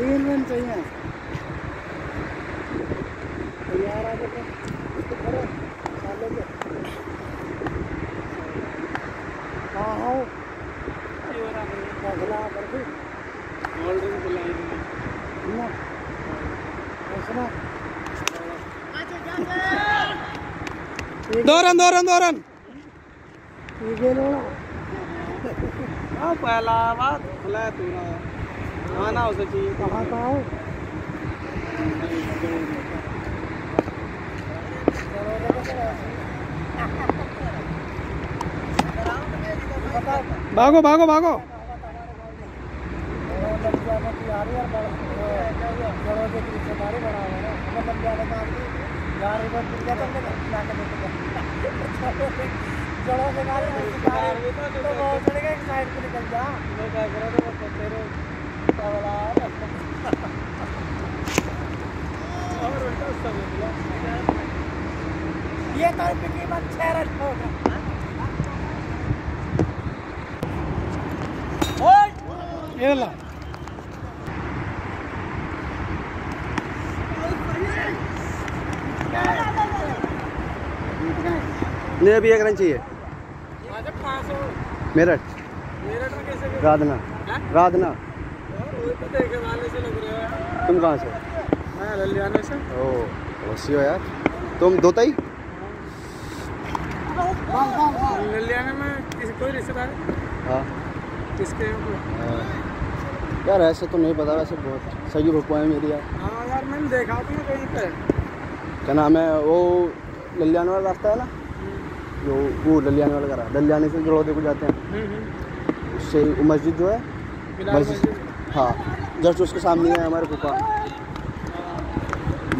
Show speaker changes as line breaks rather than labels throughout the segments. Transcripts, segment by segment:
Green one चाहिए। यार आगे तो इसको करो। साले के हाँ हाँ। अगला कर दी ना। ऐसा
दो रन दो रन दो रन।
ठीक है लो
हाँ पहला बात खुला तू ना आना हो
कहाँ का हो
भागो भागो भागो
जड़ों से गाड़ी तो बहुत चढ़ेगा एक साइड पे निकल जा क्या करो तो तेरे ये तो छह रन होगा
ये ला
नहीं अभी एक रन चाहिए। मेरठ।
मेरठ में कैसे
राधना। राधना
वो तो से हो
तुम कहाँ से
मैं ललियाना से
ओ वसी हो यार। तुम ही
ललियाना में किसी कोई रिश्तेदार?
हाँ।
किसके हैं?
हाँ। यार ऐसे तो नहीं पता वैसे बहुत सही भुपा है मेरी यार।
हाँ यार मैंने देखा तो कहीं पे।
क्या नाम है? वो ललियाना वाला रास्ता है ना? जो वो ललियाना वाला का रहा ललियाने से जड़ोदे को जाते हैं। उससे मस्जिद जो है मस्जिद
मस्जिद।
हाँ जस्ट उसके सामने है हमारे फूफा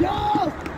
Yes!